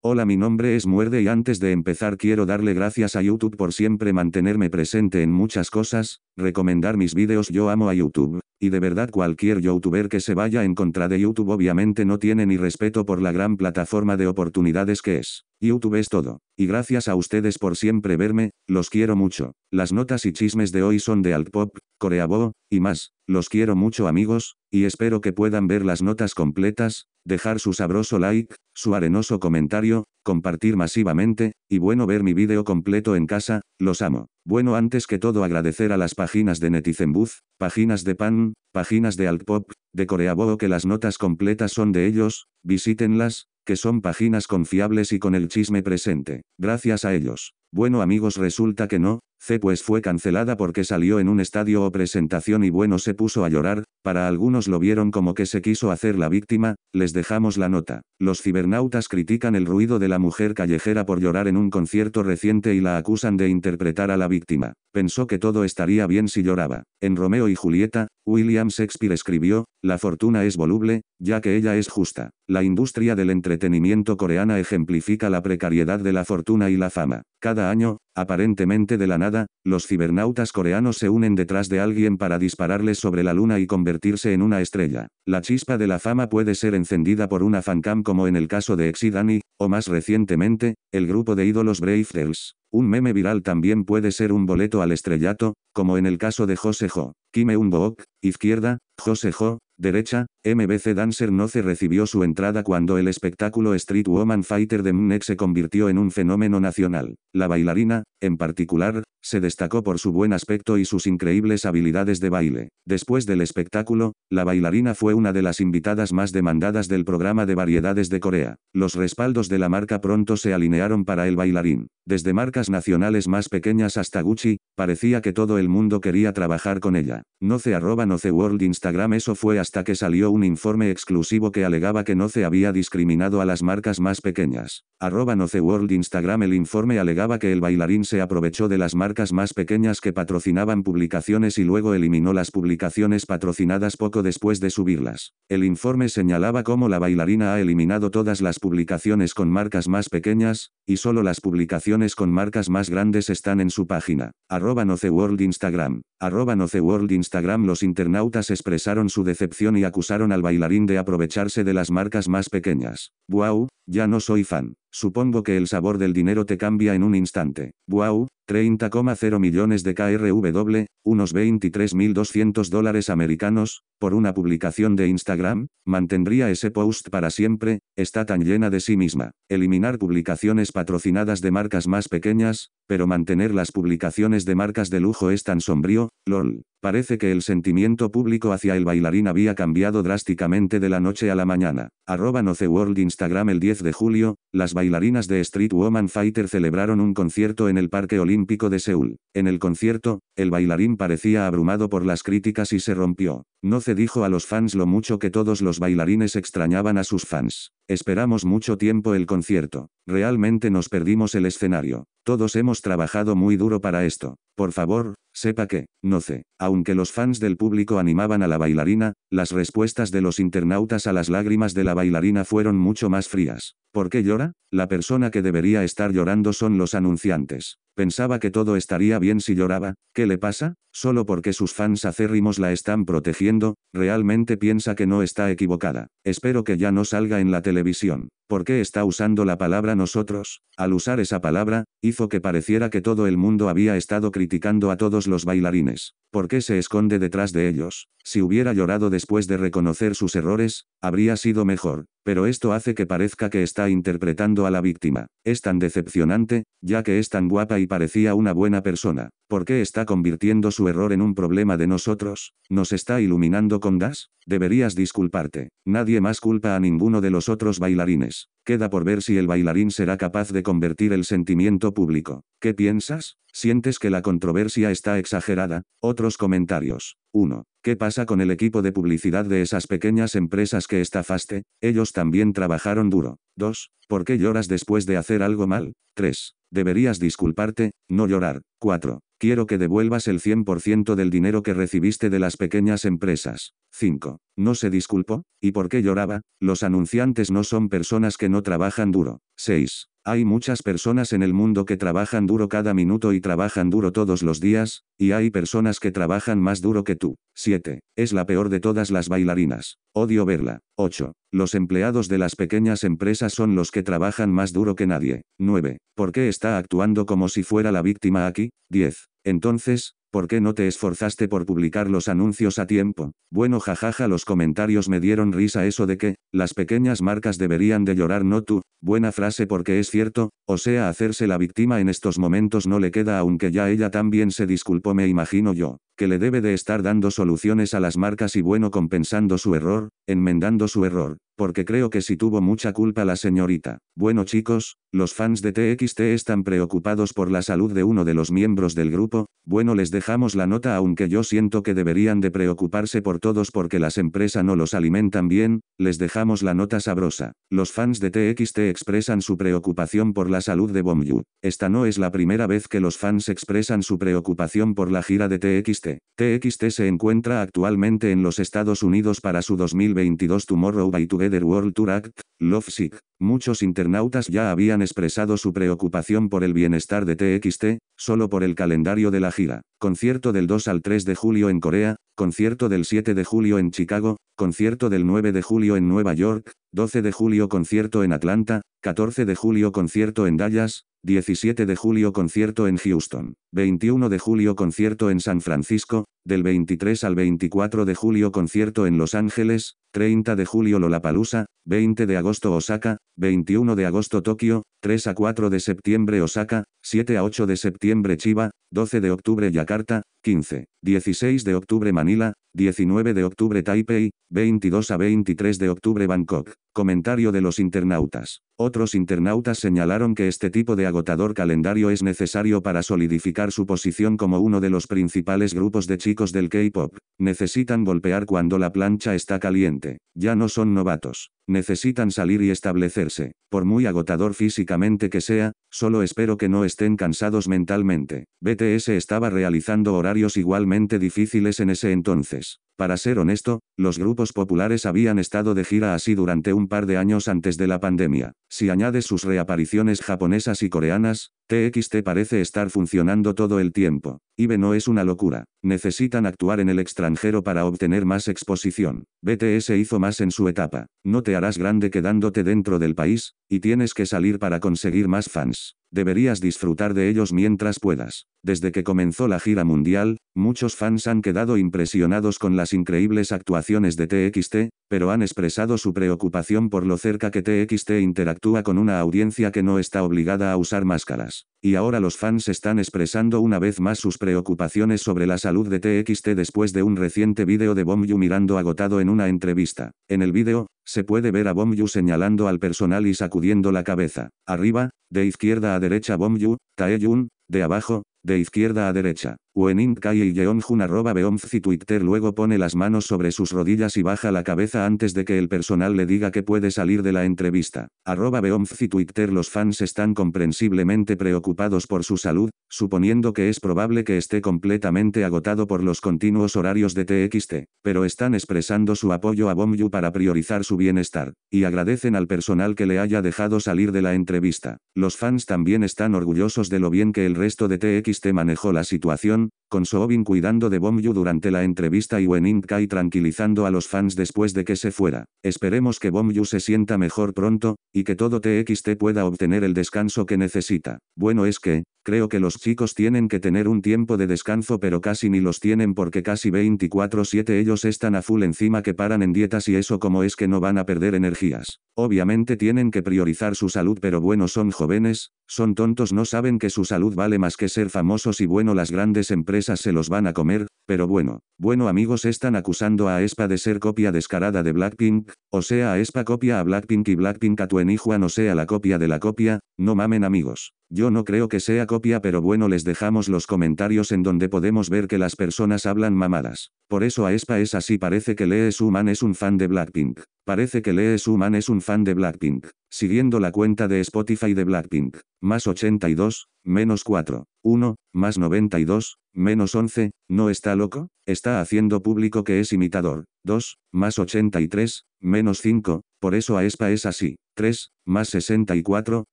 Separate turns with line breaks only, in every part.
Hola mi nombre es Muerde y antes de empezar quiero darle gracias a YouTube por siempre mantenerme presente en muchas cosas, recomendar mis vídeos yo amo a YouTube, y de verdad cualquier youtuber que se vaya en contra de YouTube obviamente no tiene ni respeto por la gran plataforma de oportunidades que es. YouTube es todo. Y gracias a ustedes por siempre verme, los quiero mucho. Las notas y chismes de hoy son de Altpop, Coreabo, y más. Los quiero mucho amigos, y espero que puedan ver las notas completas, dejar su sabroso like, su arenoso comentario, compartir masivamente, y bueno ver mi vídeo completo en casa, los amo. Bueno antes que todo agradecer a las páginas de Netizen Booth, páginas de Pan, páginas de Altpop, de Coreabo que las notas completas son de ellos, visítenlas, que son páginas confiables y con el chisme presente. Gracias a ellos. Bueno amigos resulta que no, C pues fue cancelada porque salió en un estadio o presentación y bueno se puso a llorar, para algunos lo vieron como que se quiso hacer la víctima, les dejamos la nota. Los cibernautas critican el ruido de la mujer callejera por llorar en un concierto reciente y la acusan de interpretar a la víctima. Pensó que todo estaría bien si lloraba. En Romeo y Julieta, William Shakespeare escribió, la fortuna es voluble, ya que ella es justa. La industria del entretenimiento coreana ejemplifica la precariedad de la fortuna y la fama. Cada año, aparentemente de la nada, los cibernautas coreanos se unen detrás de alguien para dispararles sobre la luna y convertirse en una estrella. La chispa de la fama puede ser encendida por una fancam como en el caso de Exidani, o más recientemente, el grupo de ídolos Brave Girls. Un meme viral también puede ser un boleto al estrellato, como en el caso de Jose Jo. Kime Unbook, izquierda, Jose Jo, derecha, MBC Dancer Noce recibió su entrada cuando el espectáculo Street Woman Fighter de Mnek se convirtió en un fenómeno nacional. La bailarina, en particular, se destacó por su buen aspecto y sus increíbles habilidades de baile. Después del espectáculo, la bailarina fue una de las invitadas más demandadas del programa de variedades de Corea. Los respaldos de la marca pronto se alinearon para el bailarín. Desde marcas nacionales más pequeñas hasta Gucci, parecía que todo el mundo quería trabajar con ella. Noce Noce World Instagram eso fue hasta que salió un informe exclusivo que alegaba que Noce había discriminado a las marcas más pequeñas. Arroba Noce World Instagram el informe alegaba que el bailarín se aprovechó de las marcas más pequeñas que patrocinaban publicaciones y luego eliminó las publicaciones patrocinadas poco después de subirlas. El informe señalaba cómo la bailarina ha eliminado todas las publicaciones con marcas más pequeñas, y solo las publicaciones con marcas más grandes están en su página. Arroba Noce World Instagram. Arroba Noce World Instagram Los internautas expresaron su decepción y acusaron al bailarín de aprovecharse de las marcas más pequeñas. Wow, ya no soy fan. Supongo que el sabor del dinero te cambia en un instante. Wow, 30,0 millones de KRW, unos 23.200 dólares americanos, por una publicación de Instagram, mantendría ese post para siempre, está tan llena de sí misma. Eliminar publicaciones patrocinadas de marcas más pequeñas, pero mantener las publicaciones de marcas de lujo es tan sombrío, lol. Parece que el sentimiento público hacia el bailarín había cambiado drásticamente de la noche a la mañana. Arroba World Instagram el 10 de julio, las bailarinas de Street Woman Fighter celebraron un concierto en el Parque Olímpico de Seúl. En el concierto, el bailarín parecía abrumado por las críticas y se rompió. No se dijo a los fans lo mucho que todos los bailarines extrañaban a sus fans. Esperamos mucho tiempo el concierto. Realmente nos perdimos el escenario. Todos hemos trabajado muy duro para esto. Por favor, sepa que, no sé. Aunque los fans del público animaban a la bailarina, las respuestas de los internautas a las lágrimas de la bailarina fueron mucho más frías. ¿Por qué llora? La persona que debería estar llorando son los anunciantes. Pensaba que todo estaría bien si lloraba, ¿qué le pasa? Solo porque sus fans acérrimos la están protegiendo, realmente piensa que no está equivocada. Espero que ya no salga en la televisión. ¿Por qué está usando la palabra nosotros? Al usar esa palabra, hizo que pareciera que todo el mundo había estado criticando a todos los bailarines. ¿Por qué se esconde detrás de ellos? Si hubiera llorado después de reconocer sus errores, habría sido mejor. Pero esto hace que parezca que está interpretando a la víctima. Es tan decepcionante, ya que es tan guapa y parecía una buena persona. ¿Por qué está convirtiendo su error en un problema de nosotros? ¿Nos está iluminando con gas? Deberías disculparte. Nadie más culpa a ninguno de los otros bailarines. Queda por ver si el bailarín será capaz de convertir el sentimiento público. ¿Qué piensas? ¿Sientes que la controversia está exagerada? Otros comentarios. 1. ¿Qué pasa con el equipo de publicidad de esas pequeñas empresas que estafaste? Ellos también trabajaron duro. 2. ¿Por qué lloras después de hacer algo mal? 3. Deberías disculparte, no llorar. 4. Quiero que devuelvas el 100% del dinero que recibiste de las pequeñas empresas. 5. ¿No se disculpó? ¿Y por qué lloraba? Los anunciantes no son personas que no trabajan duro. 6. Hay muchas personas en el mundo que trabajan duro cada minuto y trabajan duro todos los días, y hay personas que trabajan más duro que tú. 7. Es la peor de todas las bailarinas. Odio verla. 8. Los empleados de las pequeñas empresas son los que trabajan más duro que nadie. 9. ¿Por qué está actuando como si fuera la víctima aquí? 10. Entonces, ¿Por qué no te esforzaste por publicar los anuncios a tiempo? Bueno jajaja los comentarios me dieron risa eso de que, las pequeñas marcas deberían de llorar no tú, buena frase porque es cierto, o sea hacerse la víctima en estos momentos no le queda aunque ya ella también se disculpó me imagino yo, que le debe de estar dando soluciones a las marcas y bueno compensando su error, enmendando su error, porque creo que sí tuvo mucha culpa la señorita. Bueno chicos, los fans de TXT están preocupados por la salud de uno de los miembros del grupo, bueno les dejamos la nota aunque yo siento que deberían de preocuparse por todos porque las empresas no los alimentan bien, les dejamos la nota sabrosa. Los fans de TXT expresan su preocupación por la salud de Bomyu. Esta no es la primera vez que los fans expresan su preocupación por la gira de TXT. TXT se encuentra actualmente en los Estados Unidos para su 2022 Tomorrow by Together World Tour Act, Love Sick. Muchos internautas ya habían expresado su preocupación por el bienestar de TXT, solo por el calendario de la gira. Concierto del 2 al 3 de julio en Corea, concierto del 7 de julio en Chicago, concierto del 9 de julio en Nueva York, 12 de julio concierto en Atlanta, 14 de julio concierto en Dallas, 17 de julio concierto en Houston, 21 de julio concierto en San Francisco, del 23 al 24 de julio concierto en Los Ángeles, 30 de julio Lollapalooza, 20 de agosto Osaka, 21 de agosto Tokio, 3 a 4 de septiembre Osaka, 7 a 8 de septiembre Chiba, 12 de octubre Yakarta, 15, 16 de octubre Manila, 19 de octubre Taipei, 22 a 23 de octubre Bangkok. Comentario de los internautas. Otros internautas señalaron que este tipo de agotador calendario es necesario para solidificar su posición como uno de los principales grupos de chicos del K-pop. Necesitan golpear cuando la plancha está caliente. Ya no son novatos. Necesitan salir y establecerse. Por muy agotador físicamente que sea, solo espero que no estén cansados mentalmente. BTS estaba realizando horarios igualmente difíciles en ese entonces. Para ser honesto, los grupos populares habían estado de gira así durante un par de años antes de la pandemia. Si añades sus reapariciones japonesas y coreanas, TXT parece estar funcionando todo el tiempo. IBE no es una locura. Necesitan actuar en el extranjero para obtener más exposición. BTS hizo más en su etapa. No te harás grande quedándote dentro del país, y tienes que salir para conseguir más fans. Deberías disfrutar de ellos mientras puedas. Desde que comenzó la gira mundial, muchos fans han quedado impresionados con las increíbles actuaciones de TXT, pero han expresado su preocupación por lo cerca que TXT interactúa con una audiencia que no está obligada a usar máscaras. Y ahora los fans están expresando una vez más sus preocupaciones sobre la salud de TXT después de un reciente vídeo de Bomyu mirando agotado en una entrevista. En el vídeo, se puede ver a Bomyu señalando al personal y sacudiendo la cabeza. Arriba, de izquierda a derecha Bomyu, Taeyun, de abajo, de izquierda a derecha. Wenint Kai y Yeonjun arroba Beomfzi Twitter luego pone las manos sobre sus rodillas y baja la cabeza antes de que el personal le diga que puede salir de la entrevista. Arroba Beomfzi Twitter los fans están comprensiblemente preocupados por su salud, suponiendo que es probable que esté completamente agotado por los continuos horarios de TXT, pero están expresando su apoyo a Bomyu para priorizar su bienestar, y agradecen al personal que le haya dejado salir de la entrevista. Los fans también están orgullosos de lo bien que el resto de TXT manejó la situación, con Soobin cuidando de Bomyu durante la entrevista y Wenin Kai tranquilizando a los fans después de que se fuera. Esperemos que Bomyu se sienta mejor pronto, y que todo TXT pueda obtener el descanso que necesita. Bueno es que, creo que los chicos tienen que tener un tiempo de descanso pero casi ni los tienen porque casi 24-7 ellos están a full encima que paran en dietas y eso como es que no van a perder energías. Obviamente tienen que priorizar su salud pero bueno son jóvenes, son tontos no saben que su salud vale más que ser famosos y bueno las grandes empresas se los van a comer, pero bueno, bueno amigos están acusando a Aespa de ser copia descarada de Blackpink, o sea Aespa copia a Blackpink y Blackpink a Juan o sea la copia de la copia, No mamen amigos. Yo no creo que sea copia pero bueno les dejamos los comentarios en donde podemos ver que las personas hablan mamadas. Por eso a Espa es así parece que Lee Suman es un fan de Blackpink. Parece que Lee Suman es un fan de Blackpink. Siguiendo la cuenta de Spotify de Blackpink. Más 82, menos 4. 1, más 92, menos 11, ¿no está loco? Está haciendo público que es imitador. 2, más 83, menos 5, por eso a Espa es así. 3, más 64,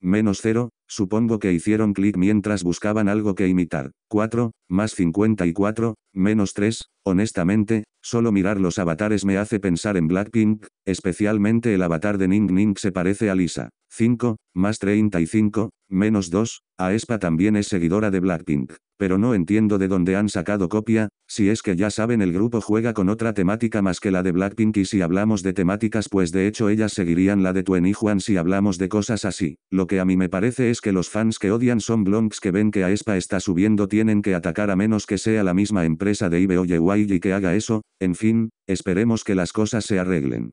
menos 0, supongo que hicieron clic mientras buscaban algo que imitar. 4, más 54, menos 3, honestamente, solo mirar los avatares me hace pensar en Blackpink, especialmente el avatar de Ning Ning se parece a Lisa. 5, más 35, menos 2, Aespa también es seguidora de Blackpink. Pero no entiendo de dónde han sacado copia, si es que ya saben el grupo juega con otra temática más que la de Blackpink y si hablamos de temáticas pues de hecho ellas seguirían la de Juan si hablamos de cosas así. Lo que a mí me parece es que los fans que odian son blonks que ven que Aespa está subiendo tienen que atacar a menos que sea la misma empresa de IBO y que haga eso, en fin, esperemos que las cosas se arreglen.